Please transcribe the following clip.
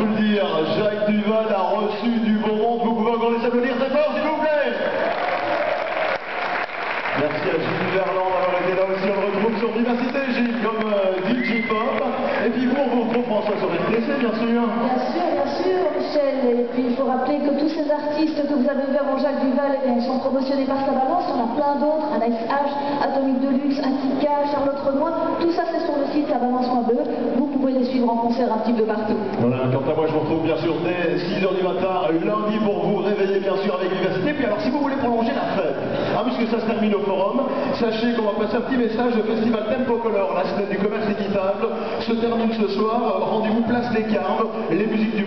le dire, Jacques Duval a reçu du bon monde. Vous pouvez encore les applaudir très s'il vous plaît. Merci à Gilles Verland d'avoir été là aussi. On le retrouve sur Vivacité, Gilles, comme euh. Et puis vous, on vous retrouve François sur RTC, bien sûr. Bien sûr, bien sûr, Michel. Et puis il faut rappeler que tous ces artistes que vous avez vus avant Jacques Duval, eh ils sont promotionnés par sa balance. En a plein d'autres, Anaïs H, Atomique Deluxe, Attica, Charlotte Renoir. Tout ça, c'est sur le site sabalance.be. les suivre en concert un petit peu partout. Voilà, quant à moi, je vous retrouve bien sûr dès 6h du matin, lundi, pour vous réveiller bien sûr avec Vivacité. Puis alors, si vous voulez prolonger la fête, hein, puisque ça se termine au forum, sachez qu'on va passer un petit message au festival Tempo Color, la semaine du commerce équitable, se termine ce soir. Rendez-vous place des Carmes, les musiques du